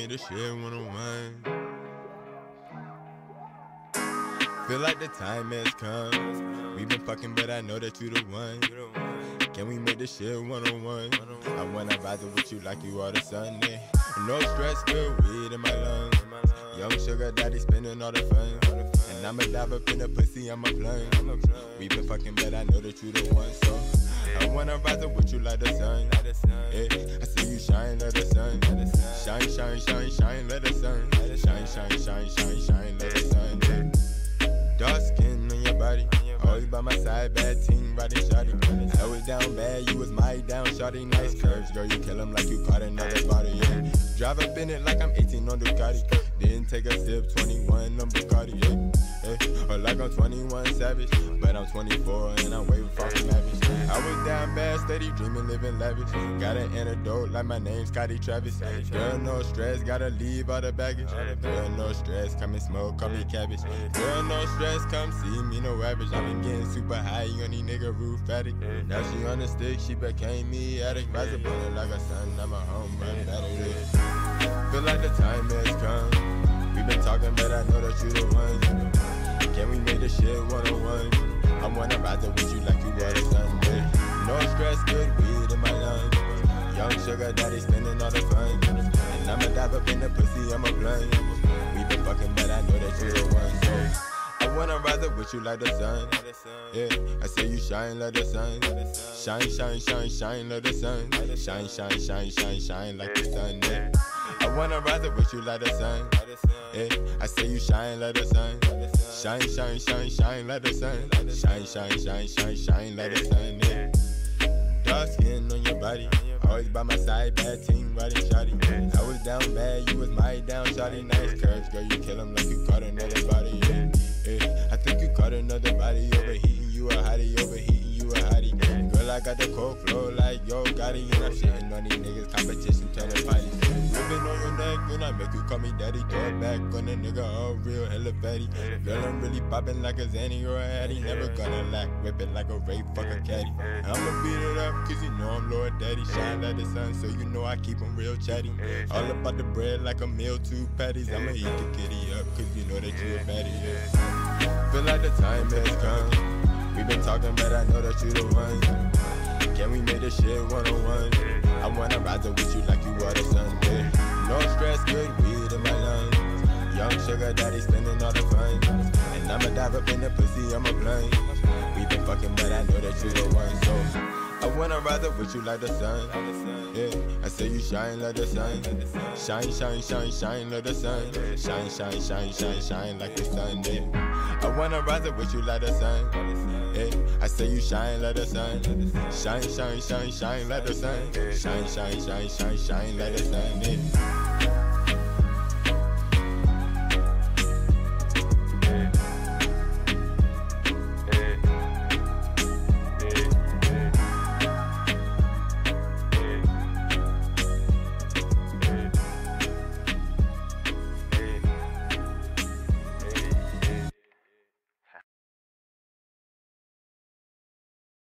me the shit one on one. Feel like the time has come. We've been fucking, but I know that you the one. Can we make this shit one on one? I wanna ride with you like you are the sun. No stress, good weed in my lungs. Young sugar daddy spending all the fun. And I'ma dive up in the pussy, I'm a plunge. We been fucking, but I know that you the one. So I wanna rise up with you like the sun. Yeah, I see you shine like the sun. By my side, bad team, riding shotty. I was down bad, you was my down, shotty. Nice curves, girl, you kill him like you caught another body. Yeah. Drive up in it like I'm 18 on Ducati. Didn't take a sip, 21 on Bacardi. Yeah. Yeah. Or like I'm 21 savage, but I'm 24 and I'm far from average. I was down bad, steady dreaming, living lavish. Got an antidote like my name's Scotty Travis. Girl, no stress, gotta leave all the baggage. Girl, no stress, come and smoke, call me cabbage. Girl, no stress, come see me, no average. I been getting super high you on these nigga roof addict. Now she on the stick, she became me addict. Rise up on like a son, I'm a home run battery. Feel like the time has come. We've been talking, but I know that you the I wanna ride it with you like you are the sun. No stress, good weed in my lungs. Young sugar daddy spending all the fun. And I'ma dive up in the pussy, I'm a blunt. We been fucking, but I know that you're the one. So I wanna rise up with you like the sun. Yeah, I say you shine like the sun. Shine, shine, shine, shine like the sun. Shine, shine, shine, shine, shine like the sun. Yeah. I wanna rise up with you like the sun. Yeah, I say you shine like the sun. Shine, shine, shine, shine like the sun. Shine, shine, shine, shine, shine like the sun. Yeah. Dark skin on your body. Always by my side, bad team, riding shotty. I was down bad, you was my down shotty. Nice curves, girl, you kill him like you caught another body. Yeah. Yeah. I think you caught another body overheating. You a hottie, I got the cold flow like yo got it, and I'm shitting on these niggas. Competition turning fighting. Ribbon on your neck, when I make you call me daddy. Throw it back on the nigga, all real, hella fatty. Girl, I'm really popping like a Zanny or a Hattie. Never gonna lack, whip it like a Ray, fuck a caddy. I'ma beat it up, cause you know I'm Lord Daddy. Shine like the sun, so you know I keep them real chatty. All about the bread like a meal, two patties. I'ma eat the kitty up, cause you know that you a baddie. Yeah. Feel like the time has come. We've been talking, but I know that you the one. Can we make this shit one on one? I wanna ride it with you like you are the sun. Yeah. No stress, good weed in my lungs. Young sugar daddy spending all the fun. And I'ma dive up in the pussy, I'm a blunt. We been fucking, but I know that you the one. So I wanna ride up with you like the sun. Yeah, I say you shine like the sun. Shine, shine, shine, shine like the sun. Shine, shine, shine, shine, shine like the sun. Yeah. I wanna rise up with you like the sun. Yeah, I say you shine like the sun. Shine, shine, shine, shine like the sun. Shine, shine, shine, shine, shine like the sun.